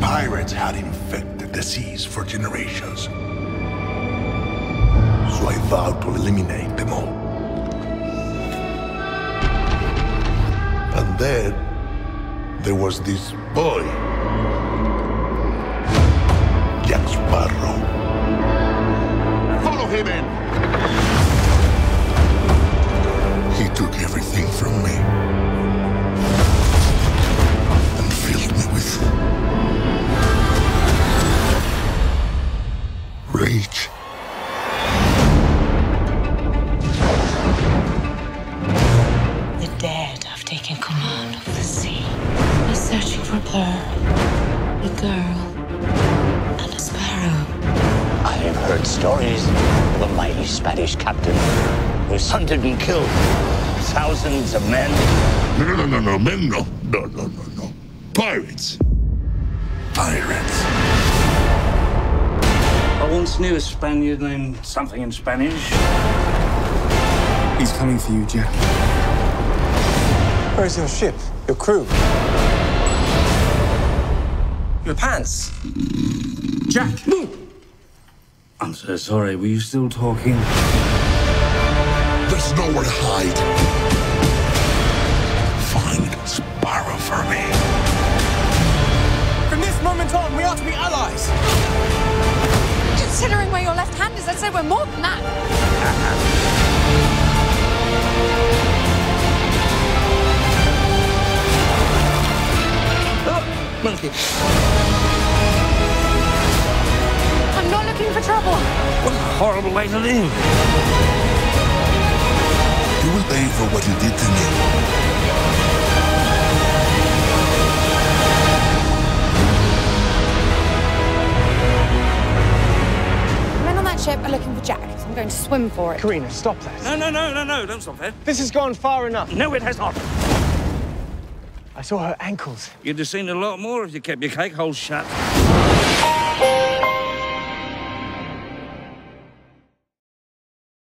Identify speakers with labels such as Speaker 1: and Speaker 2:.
Speaker 1: Pirates had infected the seas for generations. So I vowed to eliminate them all. And then there was this boy,
Speaker 2: for Pearl, a girl, and a sparrow.
Speaker 3: I have heard stories of a mighty Spanish captain whose son had been killed. Thousands of men.
Speaker 1: No, no, no, no, no, men, no. No, no, no, no. Pirates. Pirates.
Speaker 3: I once knew a Spaniard named something in Spanish.
Speaker 4: He's coming for you, Jack.
Speaker 5: Where's your ship? Your crew? Your pants?
Speaker 4: Jack!
Speaker 3: I'm so sorry. Were you still talking?
Speaker 1: There's nowhere to hide. Find Sparrow for me.
Speaker 5: From this moment on, we are to be allies.
Speaker 6: Considering where your left hand is, I'd say we're more than that.
Speaker 3: Monkey.
Speaker 6: I'm not looking for trouble.
Speaker 3: What a horrible way to live.
Speaker 1: You will pay for what you did to me.
Speaker 6: Men on that ship are looking for Jack, so I'm going to swim for it.
Speaker 5: Carina, stop that.
Speaker 3: No, no, no, no, no. Don't stop there.
Speaker 5: This has gone far enough.
Speaker 3: No, it has not.
Speaker 5: I saw her ankles.
Speaker 3: You'd have seen a lot more if you kept your cake hole shut.